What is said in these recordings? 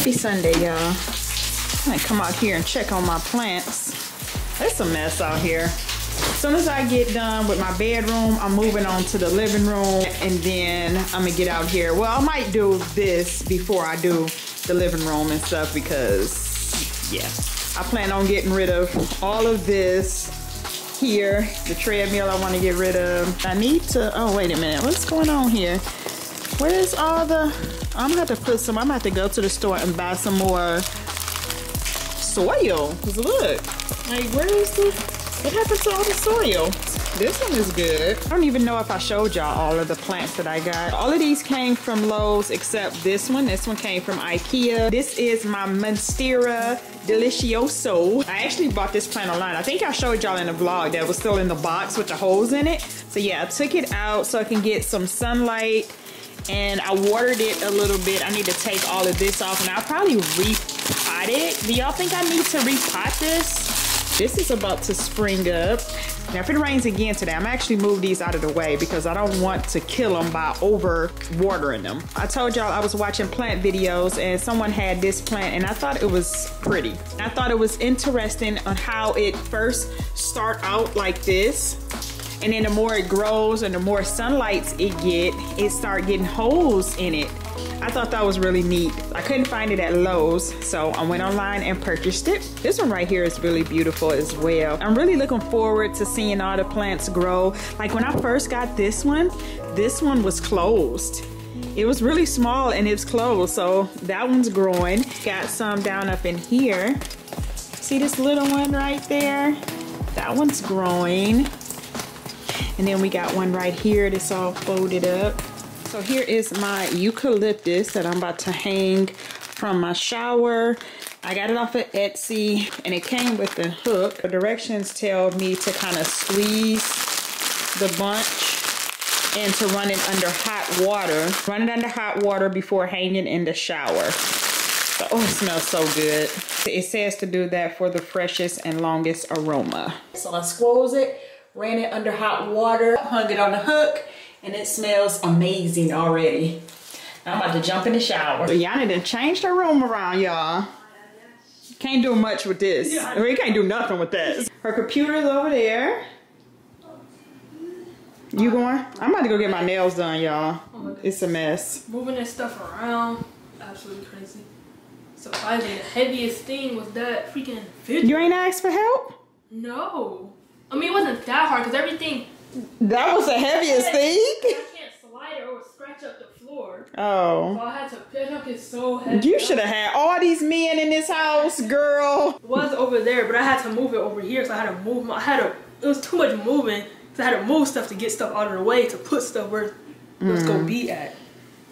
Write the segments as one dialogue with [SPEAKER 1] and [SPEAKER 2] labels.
[SPEAKER 1] Happy Sunday, y'all. I come out here and check on my plants. It's a mess out here. As soon as I get done with my bedroom, I'm moving on to the living room and then I'm gonna get out here. Well, I might do this before I do the living room and stuff because, yeah. I plan on getting rid of all of this here. The treadmill I wanna get rid of. I need to, oh, wait a minute. What's going on here? Where's all the, I'm gonna have to put some, I'm gonna have to go to the store and buy some more soil. Cause look, like where is this? What happened to all the soil? This one is good. I don't even know if I showed y'all all of the plants that I got. All of these came from Lowe's except this one. This one came from Ikea. This is my Monstera Deliciosa. I actually bought this plant online. I think I showed y'all in the vlog that was still in the box with the holes in it. So yeah, I took it out so I can get some sunlight and I watered it a little bit. I need to take all of this off and I'll probably repot it. Do y'all think I need to repot this? This is about to spring up. Now, if it rains again today, I'm actually move these out of the way because I don't want to kill them by over watering them. I told y'all I was watching plant videos and someone had this plant and I thought it was pretty. I thought it was interesting on how it first start out like this and then the more it grows and the more sunlight it get, it start getting holes in it. I thought that was really neat. I couldn't find it at Lowe's, so I went online and purchased it. This one right here is really beautiful as well. I'm really looking forward to seeing all the plants grow. Like when I first got this one, this one was closed. It was really small and it's closed, so that one's growing. Got some down up in here. See this little one right there? That one's growing. And then we got one right here that's all folded up. So here is my eucalyptus that I'm about to hang from my shower. I got it off of Etsy and it came with a hook. The directions tell me to kind of squeeze the bunch and to run it under hot water. Run it under hot water before hanging in the shower. So, oh, it smells so good. It says to do that for the freshest and longest aroma. So I squoze it ran it under hot water, hung it on the hook, and it smells amazing already. Now I'm about to jump in the shower. So Yanna done changed her room around, y'all. Can't do much with this. Yeah. We can't do nothing with this. Her computer's over there. You going? I'm about to go get my nails done, y'all. Oh it's a mess.
[SPEAKER 2] Moving this stuff around, absolutely crazy. Surprising. The heaviest thing was that freaking fidget.
[SPEAKER 1] You ain't asked for help?
[SPEAKER 2] No. I mean, it wasn't that hard because everything.
[SPEAKER 1] That was the heaviest I thing.
[SPEAKER 2] I can't slide it or scratch up the floor. Oh. So I had to pick up. It's so heavy.
[SPEAKER 1] You should have had all these men in this house, girl.
[SPEAKER 2] It was over there, but I had to move it over here, so I had to move. My, I had to. It was too much moving, so I had to move stuff to get stuff out of the way to put stuff where it was gonna be mm. at.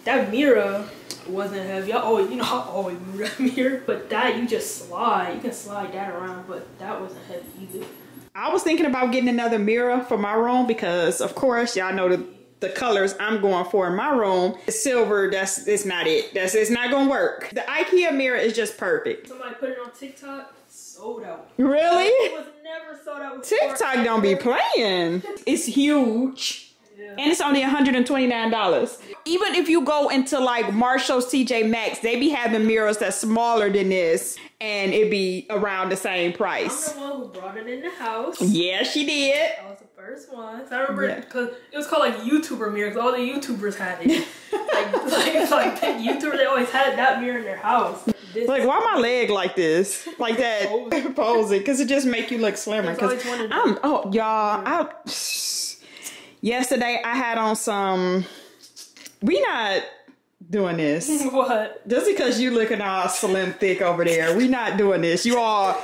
[SPEAKER 2] That mirror wasn't heavy. I always, you know, I always move that mirror, but that you just slide. You can slide that around, but that wasn't heavy either.
[SPEAKER 1] I was thinking about getting another mirror for my room because of course y'all know the the colors I'm going for in my room is silver. That's it's not it. That's it's not gonna work. The IKEA mirror is just perfect.
[SPEAKER 2] Somebody put it on TikTok, sold out.
[SPEAKER 1] Really?
[SPEAKER 2] It was never sold out.
[SPEAKER 1] TikTok don't be playing. It's huge. And it's only $129. Even if you go into like Marshall's TJ Maxx, they be having mirrors that's smaller than this and it be around the same price.
[SPEAKER 2] I'm the one who brought it in the house.
[SPEAKER 1] Yeah, she did.
[SPEAKER 2] I was the first one. So I remember because it was called like YouTuber mirrors. All the YouTubers had it. like, like, like YouTubers, they always had that mirror in their house.
[SPEAKER 1] This like why my leg like this like that posing because it just make you look slimmer because i'm oh y'all i Yesterday I had on some. We not doing this.
[SPEAKER 2] What?
[SPEAKER 1] Just because you looking all slim thick over there, we not doing this. You all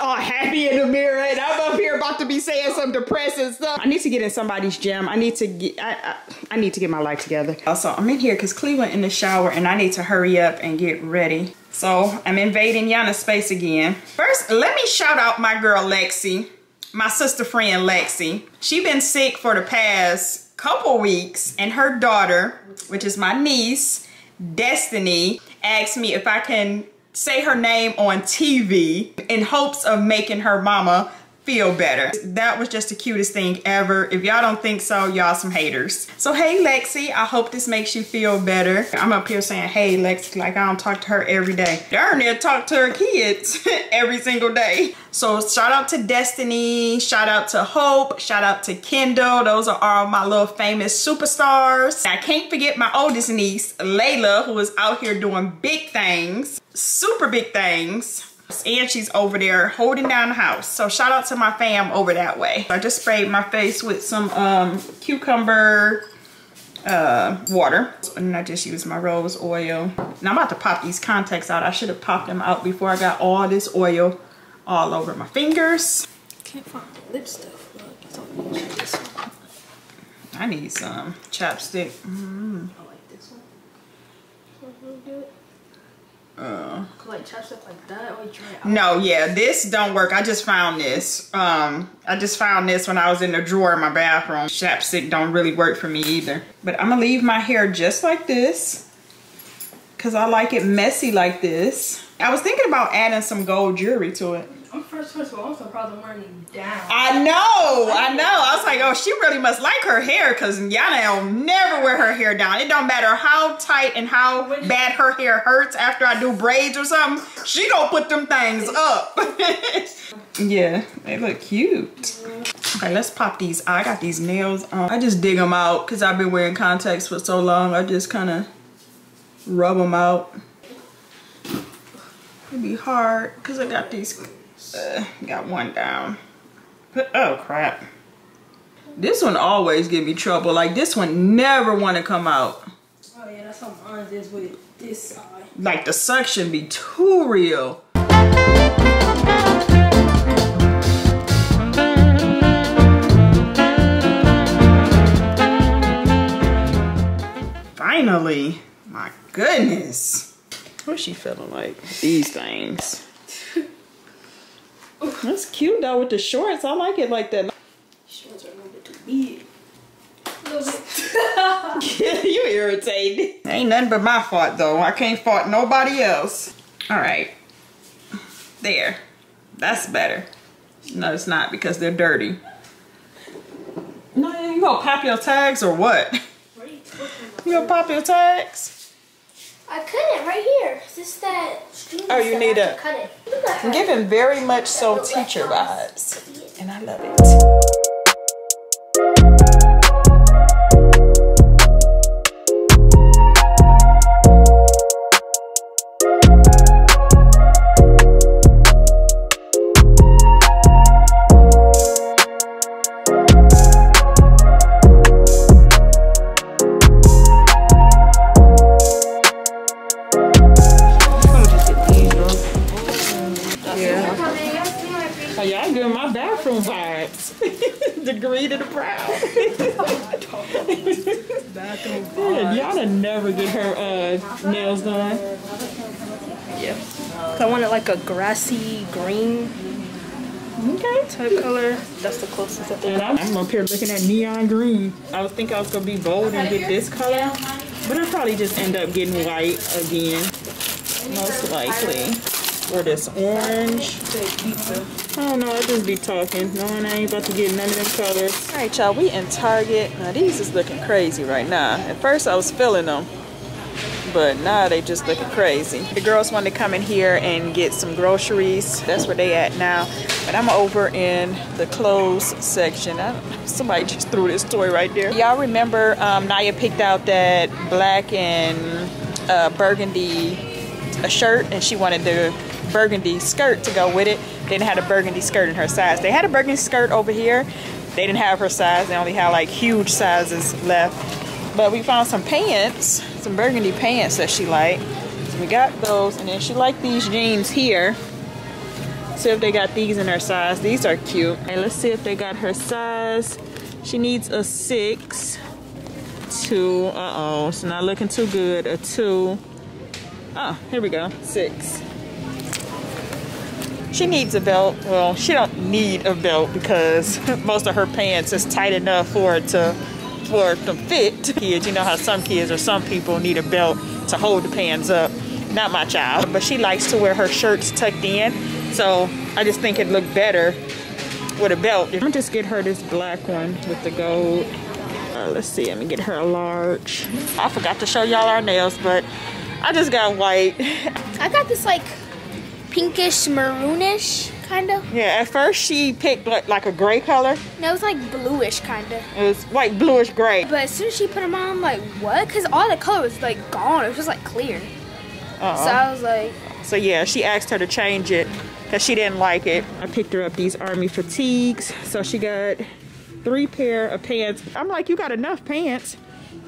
[SPEAKER 1] all happy in the mirror, and I'm up here about to be saying some depressing stuff. I need to get in somebody's gym. I need to get. I I, I need to get my life together. Also, I'm in here because Cleveland in the shower, and I need to hurry up and get ready. So I'm invading Yanna's space again. First, let me shout out my girl Lexi my sister friend Lexi. She been sick for the past couple weeks and her daughter, which is my niece, Destiny, asked me if I can say her name on TV in hopes of making her mama feel better. That was just the cutest thing ever. If y'all don't think so, y'all some haters. So hey Lexi, I hope this makes you feel better. I'm up here saying, hey Lexi, like I don't talk to her every day. Darn near talk to her kids every single day. So shout out to Destiny, shout out to Hope, shout out to Kendall. Those are all my little famous superstars. I can't forget my oldest niece, Layla, who is out here doing big things, super big things and she's over there holding down the house. So shout out to my fam over that way. I just sprayed my face with some um, cucumber uh, water. And I just used my rose oil. Now I'm about to pop these contacts out. I should have popped them out before I got all this oil all over my fingers.
[SPEAKER 2] Can't find the lip stuff.
[SPEAKER 1] I need some chapstick. Mm.
[SPEAKER 2] I like this one. Uh, like like that or try
[SPEAKER 1] No, yeah, this don't work. I just found this. Um, I just found this when I was in the drawer in my bathroom. Chapstick don't really work for me either. But I'm gonna leave my hair just like this because I like it messy like this. I was thinking about adding some gold jewelry to it.
[SPEAKER 2] I'm first, first of all, I'm surprised I'm wearing down.
[SPEAKER 1] I know, I know. I was like, oh, she really must like her hair because Yanna will never wear her hair down. It don't matter how tight and how bad her hair hurts after I do braids or something. She don't put them things up. yeah, they look cute. Mm-hmm. Okay, let's pop these. I got these nails on. I just dig them out because I've been wearing contacts for so long. I just kind of rub them out. It'd be hard because I got these uh, got one down. Oh crap. This one always give me trouble. Like this one never want to come out.
[SPEAKER 2] Oh yeah, that's how mine is with this side.
[SPEAKER 1] Like the suction be too real. Finally. My goodness. What's she feeling like? These things. That's cute though with the shorts. I like it like that.
[SPEAKER 2] Shorts are a little bit too big. Little bit.
[SPEAKER 1] you irritated. Ain't nothing but my fault though. I can't fault nobody else. All right. There. That's better. No, it's not because they're dirty. No, you gonna pop your tags or what? You gonna pop your tags?
[SPEAKER 3] I couldn't right here. It's just that string.
[SPEAKER 1] Oh, you need
[SPEAKER 3] to
[SPEAKER 1] a-
[SPEAKER 3] cut it. Look at her.
[SPEAKER 1] I'm giving very much so teacher vibes. And I love it. Vibes. Degree to the brow. Yeah, y'all done never get her uh, nails done.
[SPEAKER 2] Yeah. So I wanted like a grassy green
[SPEAKER 1] Okay.
[SPEAKER 2] type color. That's the closest I think.
[SPEAKER 1] I'm, I'm up here looking at neon green. I was thinking I was gonna be bold and get this color, but I'll probably just end up getting white again, most likely. Or this orange. I don't know, I just be talking, knowing I ain't about to get none of them colors. All right, y'all, we in Target. Now these is looking crazy right now. At first I was feeling them, but now they just looking crazy. The girls want to come in here and get some groceries. That's where they at now. But I'm over in the clothes section. I, somebody just threw this toy right there. Y'all remember um, Niyah picked out that black and uh, burgundy a shirt and she wanted the burgundy skirt to go with it. They didn't have a burgundy skirt in her size. They had a burgundy skirt over here. They didn't have her size. They only had like huge sizes left. But we found some pants, some burgundy pants that she liked. So we got those and then she liked these jeans here. See if they got these in her size. These are cute. Hey, let's see if they got her size. She needs a six, two, uh-oh, it's not looking too good. A two, Oh, here we go. Six. She needs a belt. Well, she don't need a belt because most of her pants is tight enough for it to for it to fit. Kids, you know how some kids or some people need a belt to hold the pants up. Not my child, but she likes to wear her shirts tucked in. So I just think it looked better with a belt. I'm gonna just get her this black one with the gold. Uh, let's see, let me get her a large. I forgot to show y'all our nails, but I just got white.
[SPEAKER 3] I got this like pinkish maroonish kind of.
[SPEAKER 1] Yeah, at first she picked like, like a gray color.
[SPEAKER 3] No, it was like bluish kind of.
[SPEAKER 1] It was like bluish gray.
[SPEAKER 3] But as soon as she put them on, I'm like, what? Because all the color was like gone. It was just like clear.
[SPEAKER 1] Uh
[SPEAKER 3] So I was like,
[SPEAKER 1] So yeah, she asked her to change it because she didn't like it. I picked her up these army fatigues. So she got three pair of pants. I'm like, you got enough pants.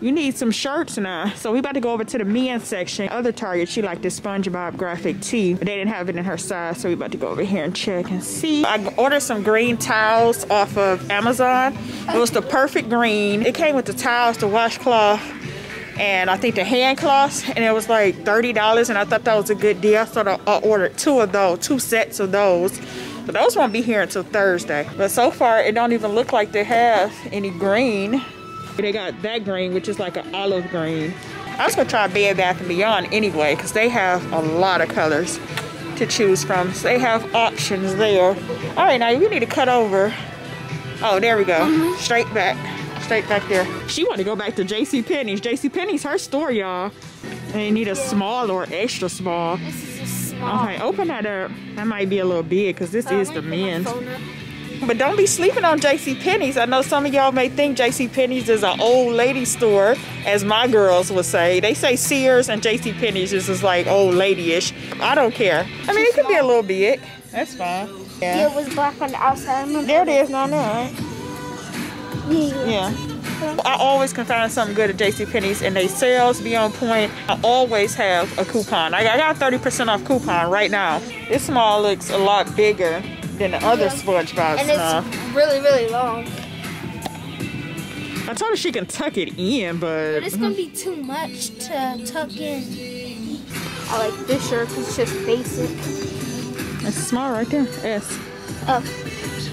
[SPEAKER 1] You need some shirts now. So we about to go over to the men's section. Other Target, she liked this SpongeBob graphic tee, but they didn't have it in her size. So we about to go over here and check and see. I ordered some green towels off of Amazon. It was the perfect green. It came with the towels, the washcloth, and I think the hand cloths, and it was like $30, and I thought that was a good deal. So I I ordered two of those, two sets of those. But those won't be here until Thursday. But so far, it don't even look like they have any green. They got that green, which is like an olive green. I was gonna try Bed Bath & Beyond anyway, because they have a lot of colors to choose from. So they have options there. All right, now we need to cut over. Oh, there we go. Mm-hmm. Straight back. Straight back there. She wanted to go back to J.C. Penney's. J.C. Penney's her store, y'all. They need a small or extra small.
[SPEAKER 3] this is just small.
[SPEAKER 1] Okay, open that up. That might be a little big because this
[SPEAKER 3] Oh,
[SPEAKER 1] is the
[SPEAKER 3] me put
[SPEAKER 1] men's. But don't be sleeping on J.C. Penney's. I know some of y'all may think J.C. Penney's is an old lady store, as my girls would say. They say Sears and J.C. Penney's is just like old lady-ish. I don't care. I mean, it could be a little big. That's fine.
[SPEAKER 3] Yeah, it was black on the outside.
[SPEAKER 1] There it is, not there, right?
[SPEAKER 3] Yeah.
[SPEAKER 1] Yeah. I always can find something good at JCPenney's and they sales be on point. I always have a coupon. I I got 30% off coupon right now. This small looks a lot bigger than the other
[SPEAKER 3] Yeah.
[SPEAKER 1] SpongeBob
[SPEAKER 3] And
[SPEAKER 1] small.
[SPEAKER 3] it's really, really long.
[SPEAKER 1] I told her she can tuck it in, but
[SPEAKER 3] But it's gonna be too much to tuck in. I like this shirt 'cause it's just basic.
[SPEAKER 1] it's small right there. S.
[SPEAKER 3] Oh,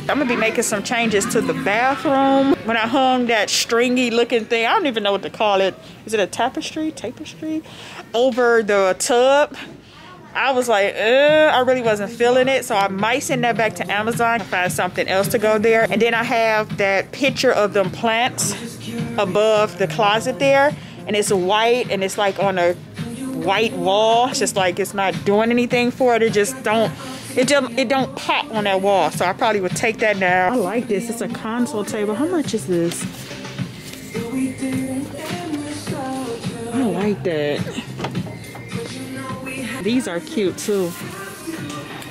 [SPEAKER 1] I'm gonna be making some changes to the bathroom. When I hung that stringy looking thing, I don't even know what to call it. Is it a tapestry? Tapestry? Over the tub. I was like, uh, I really wasn't feeling it. So I might send that back to Amazon and find something else to go there. And then I have that picture of them plants above the closet there. And it's white and it's like on a white wall. It's just like it's not doing anything for it. It just don't it just it don't pop on that wall. So I probably would take that down. I like this. It's a console table. How much is this? I like that. These are cute too.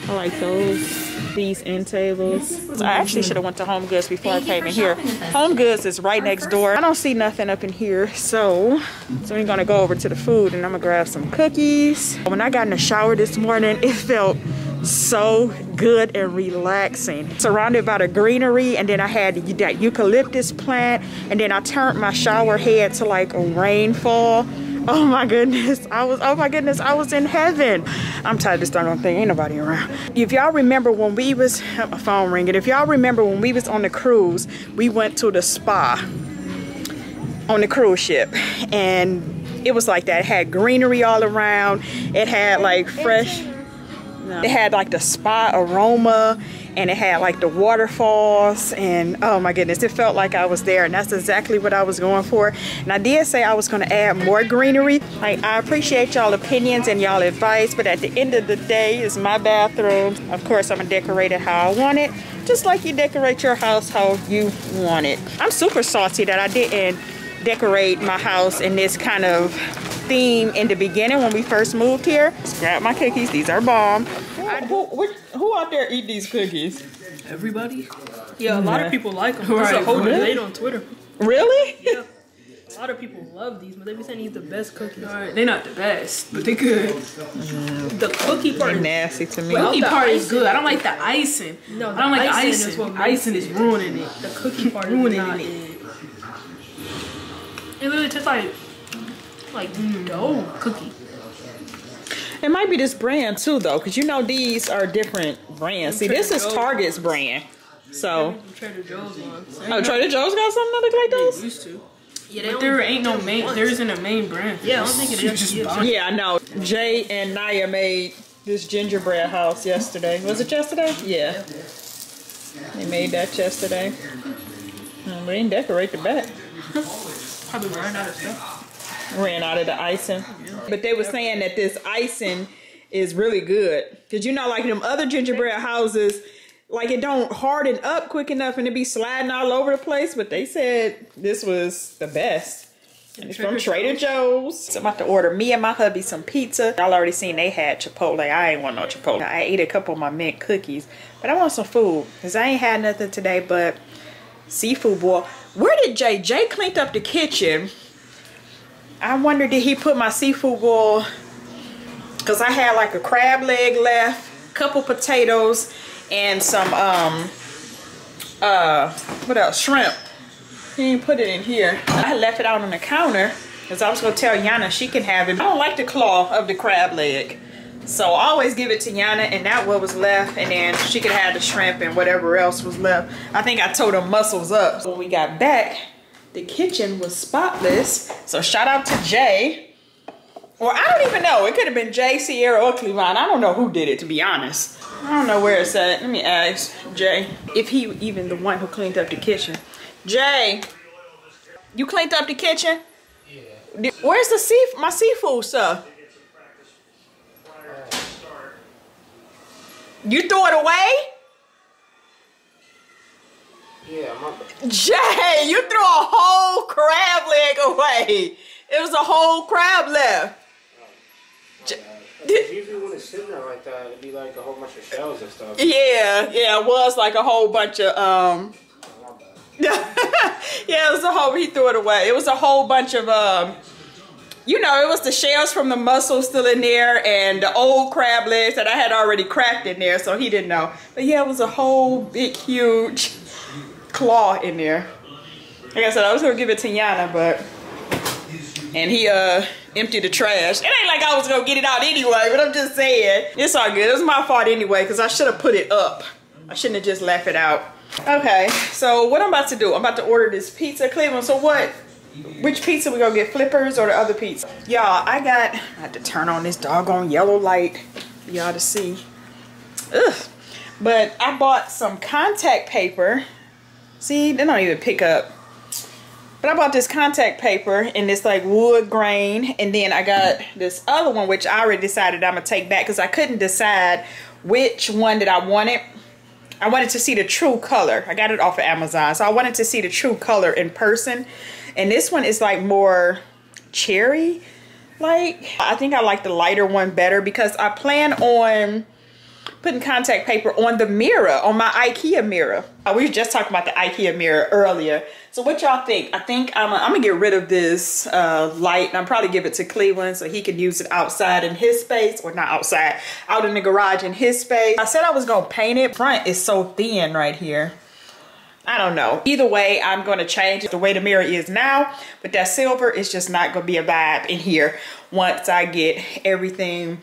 [SPEAKER 1] I like those. These end tables. I actually should have went to Home Goods before I came in here. Home Goods is right next door. I don't see nothing up in here, so so we're gonna go over to the food and I'm gonna grab some cookies. When I got in the shower this morning, it felt so good and relaxing. Surrounded by the greenery, and then I had that eucalyptus plant, and then I turned my shower head to like a rainfall. Oh my goodness, I was, oh my goodness, I was in heaven. I'm tired of this darn thing, ain't nobody around. If y'all remember when we was, my phone ringing, if y'all remember when we was on the cruise, we went to the spa on the cruise ship and it was like that. It had greenery all around. It had like fresh, it had like the spa aroma and it had like the waterfalls and oh my goodness, it felt like I was there and that's exactly what I was going for. And I did say I was gonna add more greenery. Like I appreciate y'all opinions and y'all advice, but at the end of the day, it's my bathroom. Of course, I'm gonna decorate it how I want it, just like you decorate your house how you want it. I'm super salty that I didn't decorate my house in this kind of theme in the beginning when we first moved here. Just grab my cookies. These are bomb. Who, who, who out there eat these cookies?
[SPEAKER 2] Everybody? Yeah, a lot
[SPEAKER 1] Yeah.
[SPEAKER 2] of people like them. There's a whole
[SPEAKER 1] really?
[SPEAKER 2] debate on Twitter.
[SPEAKER 1] Really?
[SPEAKER 2] Yeah. A lot of people love these, but they be saying these the best cookies.
[SPEAKER 4] Alright, they're not the best, but they're good. Mm.
[SPEAKER 2] The cookie part
[SPEAKER 1] They're
[SPEAKER 2] is
[SPEAKER 1] nasty to me.
[SPEAKER 2] Well,
[SPEAKER 4] Cookie
[SPEAKER 2] the
[SPEAKER 4] part is good. I don't like the icing.
[SPEAKER 2] No,
[SPEAKER 4] I don't like the
[SPEAKER 2] icing is what makes
[SPEAKER 4] icing is ruining it.
[SPEAKER 2] the cookie part is
[SPEAKER 4] Ruining it.
[SPEAKER 2] it. It literally tastes like like dough cookie.
[SPEAKER 1] It might be this brand too, though, because you know these are different brands. See, this is Target's brand. So,
[SPEAKER 2] Trader Joe's ones.
[SPEAKER 1] oh, Trader Joe's got something that look like those?
[SPEAKER 4] Used to.
[SPEAKER 2] Yeah, they
[SPEAKER 4] But there ain't no main. There isn't a main brand.
[SPEAKER 2] Yeah, I don't think it
[SPEAKER 4] You
[SPEAKER 2] is.
[SPEAKER 4] just
[SPEAKER 2] Yeah.
[SPEAKER 4] buy it.
[SPEAKER 1] Yeah, I know. Jay and Niyah made this gingerbread house yesterday. Was it yesterday? Yeah. They made that yesterday. They didn't decorate the back.
[SPEAKER 4] Probably ran out of stuff.
[SPEAKER 1] Ran out of the icing. But they were saying that this icing is really good. Cause you know, like them other gingerbread houses, like it don't harden up quick enough and it be sliding all over the place. But they said this was the best. And it's from Trader Joe's. So I'm about to order me and my hubby some pizza. Y'all already seen they had Chipotle. I ain't want no Chipotle. I ate a couple of my mint cookies. But I want some food. Because I ain't had nothing today but seafood boil. Where did Jay? Jay cleaned up the kitchen. I wonder did he put my seafood boil because I had like a crab leg left, couple potatoes, and some um uh what else? Shrimp. He didn't put it in here. I left it out on the counter because I was gonna tell Yanna she can have it. I don't like the claw of the crab leg. So I always give it to Yanna and that what was left and then she could have the shrimp and whatever else was left. I think I told her mussels up. So when we got back, the kitchen was spotless. So shout out to Jay. Well, I don't even know. It could have been Jay, Sierra, or Clevon. I don't know who did it, to be honest. I don't know where it's at. Let me ask Jay if he even the one who cleaned up the kitchen. Jay, you cleaned up the kitchen? Yeah. Where's the sea my seafood stuff? You threw it away?
[SPEAKER 5] Yeah, my
[SPEAKER 1] Jay, you threw a whole crab leg away. It was a whole crab left. J-
[SPEAKER 5] Usually when it's sitting there like that, it'd be like a whole bunch of shells and stuff.
[SPEAKER 1] Yeah, yeah, it was like a whole bunch of um
[SPEAKER 5] My
[SPEAKER 1] yeah, it was a whole he threw it away. It was a whole bunch of um you know, it was the shells from the mussels still in there and the old crab legs that I had already cracked in there, so he didn't know. But yeah, it was a whole big huge claw in there. Like I said, I was gonna give it to Yanna, but and he uh emptied the trash. It ain't like I was gonna get it out anyway, but I'm just saying. It's all good. It was my fault anyway, because I should have put it up. I shouldn't have just left it out. Okay, so what I'm about to do, I'm about to order this pizza, Cleveland. So what, which pizza we gonna get, Flippers or the other pizza? Y'all, I got, I had to turn on this doggone yellow light y'all to see. Ugh. But I bought some contact paper. See, they don't even pick up. But I bought this contact paper in this like wood grain. And then I got this other one, which I already decided I'm gonna take back because I couldn't decide which one that I wanted. I wanted to see the true color. I got it off of Amazon. So I wanted to see the true color in person. And this one is like more cherry. Like, I think I like the lighter one better because I plan on putting contact paper on the mirror, on my Ikea mirror. Uh, We were just talking about the Ikea mirror earlier. So what y'all think? I think I'm, I'm gonna get rid of this uh, light and I'll probably give it to Cleveland so he can use it outside in his space, or not outside, out in the garage in his space. I said I was gonna paint it. Front is so thin right here. I don't know. Either way, I'm going to change the way the mirror is now. But that silver is just not going to be a vibe in here once I get everything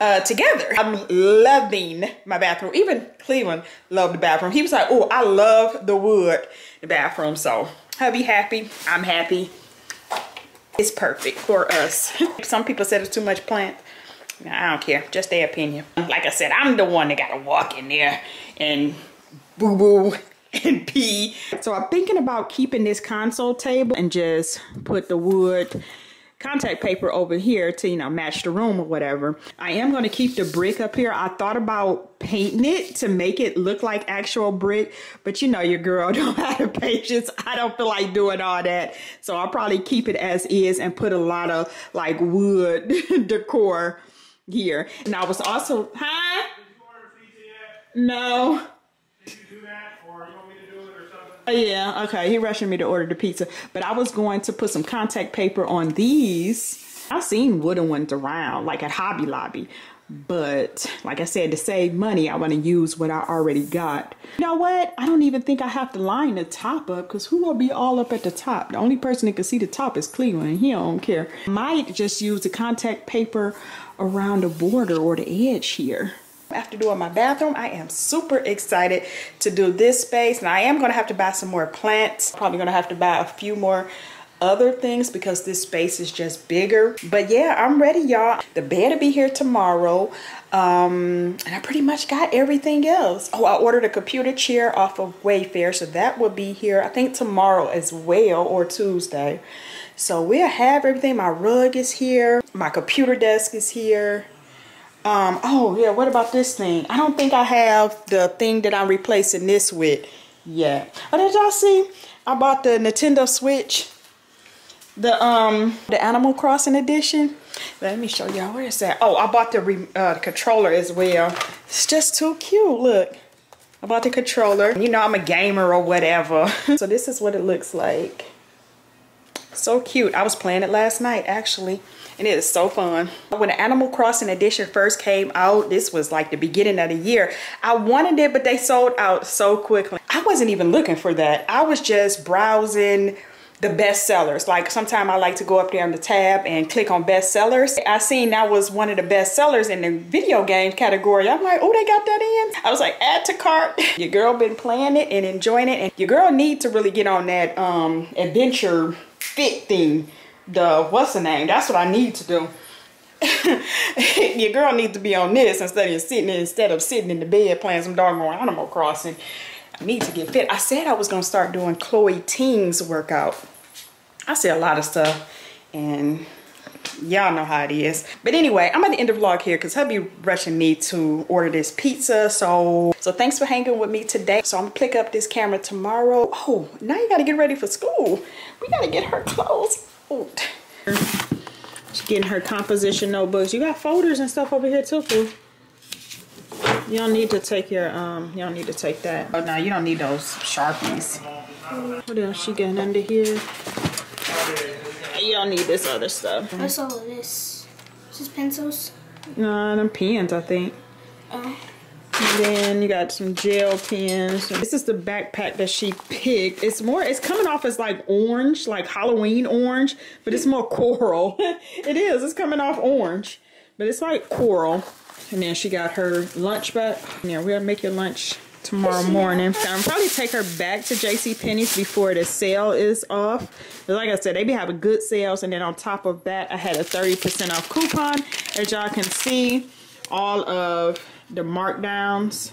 [SPEAKER 1] uh, together. I'm loving my bathroom. Even Cleveland loved the bathroom. He was like, oh, I love the wood, the bathroom. So hubby happy. I'm happy. It's perfect for us. Some people said it's too much plant. I don't care. Just their opinion. Like I said, I'm the one that got to walk in there and boo-boo and pee. So I'm thinking about keeping this console table and just put the wood contact paper over here to, you know, match the room or whatever. I am going to keep the brick up here. I thought about painting it to make it look like actual brick, but you know, your girl don't have the patience. I don't feel like doing all that. So I'll probably keep it as is and put a lot of like wood decor here. And I was also, huh? No. Yeah, okay. He rushing me to order the pizza. But I was going to put some contact paper on these. I've seen wooden ones around, like at Hobby Lobby. But like I said, to save money, I want to use what I already got. You know what? I don't even think I have to line the top up because who will be all up at the top? The only person that can see the top is Cleveland. He don't care. Might just use the contact paper around the border or the edge here. After doing my bathroom, I am super excited to do this space. And I am to have to buy some more plants. Probably to have to buy a few more other things because this space is just bigger. But yeah, I'm ready, y'all. The bed will be here tomorrow. Um, and I pretty much got everything else. Oh, I ordered a computer chair off of Wayfair. So that will be here, I think tomorrow as well or Tuesday. So we'll have everything. My rug is here. My computer desk is here. Um, oh yeah, what about this thing? I don't think I have the thing that I'm replacing this with yet. Oh, did y'all see? I bought the Nintendo Switch. The um the Animal Crossing edition. Let me show y'all where is that? Oh, I bought the re uh, the controller as well. It's just too cute. Look, I bought the controller. You know I'm a gamer or whatever. so this is what it looks like. So cute. I was playing it last night actually and it is so fun. When the Animal Crossing edition first came out, this was like the beginning of the year, I wanted it, but they sold out so quickly. I wasn't even looking for that. I was just browsing the bestsellers. Like sometimes I like to go up there on the tab and click on bestsellers. I seen that was one of the bestsellers in the video game category. I'm like, oh, they got that in. I was like, add to cart. your girl been playing it and enjoying it. And your girl need to really get on that um, adventure fit thing the what's the name? That's what i need to do. Your girl needs to be on this instead of sitting instead of sitting in the bed playing some doggone animal crossing. I need to get fit. I said i was gonna start doing chloe ting's workout. I say a lot of stuff and y'all know how it is. But anyway i'm at the end of the vlog here because hubby rushing me to order this pizza so so thanks for hanging with me today. So i'm gonna pick up this camera tomorrow. Oh now you gotta get ready for school. We gotta get her clothes Oh, she's getting her composition notebooks. You got folders and stuff over here too, Pooh. You don't need to take your, um, you don't need to take that. Oh, no, you don't need those Sharpies. What else she getting under here? You don't need this other stuff.
[SPEAKER 3] What's all of this? Just pencils?
[SPEAKER 1] No, them pens, I think. Oh. Then you got some gel pens. This is the backpack that she picked. It's more, it's coming off as like orange, like Halloween orange, but it's more coral. it is, it's coming off orange, but it's like coral. And then she got her lunch bag. Yeah, we'll make your lunch tomorrow morning. I'll probably take her back to J.C. Penney's before the sale is off. But like I said, they be having good sales. And then on top of that, I had a 30% off coupon. As y'all can see, all of the markdowns.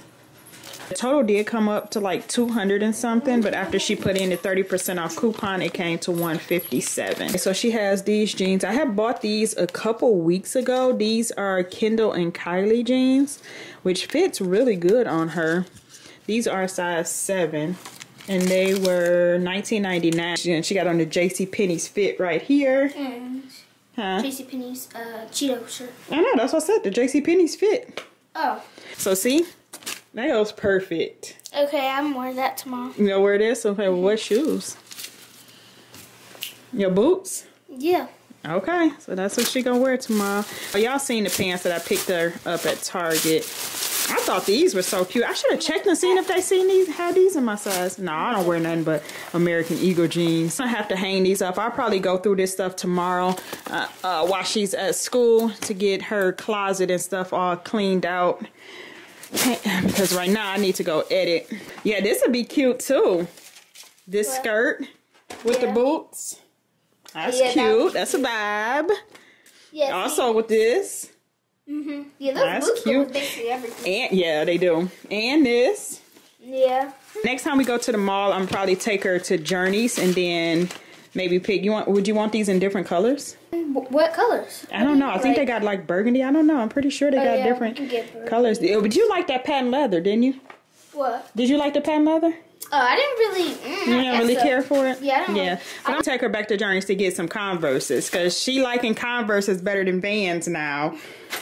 [SPEAKER 1] The total did come up to like 200 and something, but after she put in the 30% off coupon, it came to 157. So she has these jeans. I had bought these a couple weeks ago. These are Kendall and Kylie jeans, which fits really good on her. These are size 7 and they were 19.99 and she got on the JC Penney's fit right here.
[SPEAKER 3] And huh? JC Penney's uh, Cheeto shirt.
[SPEAKER 1] I know, that's what I said, the JC Penney's fit.
[SPEAKER 3] Oh.
[SPEAKER 1] So see, that goes perfect.
[SPEAKER 3] Okay, I'm wearing that tomorrow.
[SPEAKER 1] You know where it is? Okay, well, what shoes? Your boots?
[SPEAKER 3] Yeah.
[SPEAKER 1] Okay, so that's what she gonna wear tomorrow. Oh, y'all seen the pants that I picked her up at Target. I thought these were so cute. I should have checked and seen if they seen these, had these in my size. No, I don't wear nothing but American Eagle jeans. I have to hang these up. I'll probably go through this stuff tomorrow uh, uh, while she's at school to get her closet and stuff all cleaned out. Because right now I need to go edit. Yeah, this would be cute too. This what? skirt with yeah. the boots. That's yeah, cute. That's a vibe. Yeah. Also with this.
[SPEAKER 3] Mm-hmm. Yeah, those That's boots cute. basically everything.
[SPEAKER 1] And yeah, they do. And this.
[SPEAKER 3] Yeah.
[SPEAKER 1] Next time we go to the mall, I'm probably take her to Journeys and then maybe pick. You want? Would you want these in different colors?
[SPEAKER 3] What colors?
[SPEAKER 1] I don't know. I think they got like burgundy. I don't know. I'm pretty sure they oh, got yeah, different colors. But you like that patent leather, didn't you?
[SPEAKER 3] What?
[SPEAKER 1] Did you like the patent leather?
[SPEAKER 3] Oh, I didn't really. Mm,
[SPEAKER 1] you didn't really
[SPEAKER 3] so.
[SPEAKER 1] care for it.
[SPEAKER 3] Yeah.
[SPEAKER 1] yeah. But I'm take her back to Journeys to get some Converses because she liking Converses better than Vans now.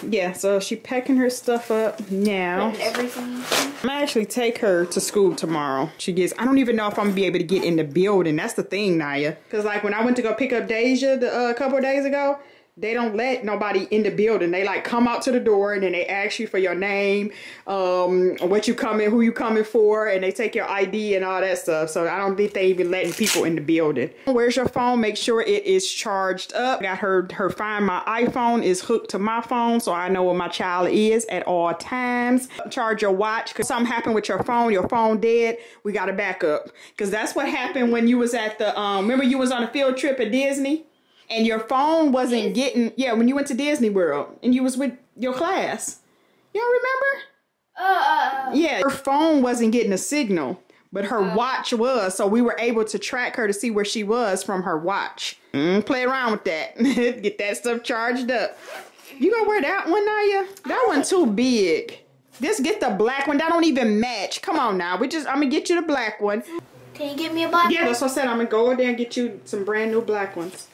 [SPEAKER 1] Yeah. So she packing her stuff up now.
[SPEAKER 3] everything.
[SPEAKER 1] I'm actually take her to school tomorrow. She gets. I don't even know if I'm gonna be able to get in the building. That's the thing, Niyah. Because like when I went to go pick up Dejah the, uh, a couple of days ago, they don't let nobody in the building. They like come out to the door and then they ask you for your name, um, what you coming, who you coming for, and they take your ID and all that stuff. So I don't think they even letting people in the building. Where's your phone? Make sure it is charged up. Got her her find my iPhone is hooked to my phone, so I know where my child is at all times. Charge your watch because something happened with your phone. Your phone dead. We got to back up because that's what happened when you was at the. Um, remember you was on a field trip at Disney and your phone wasn't getting yeah when you went to Disney World and you was with your class. You don't remember?
[SPEAKER 3] Uh, uh.
[SPEAKER 1] Yeah, her phone wasn't getting a signal, but her watch was, so we were able to track her to see where she was from her watch. Mm, play around with that. Get that stuff charged up. You gonna wear that one, Niyah? That one too big. Just get the black one. That don't even match. Come on now. We just I'm gonna get you the black one.
[SPEAKER 3] can you give me a black
[SPEAKER 1] Yeah, that's what I said. I'm gonna go in there and get you some brand new black ones.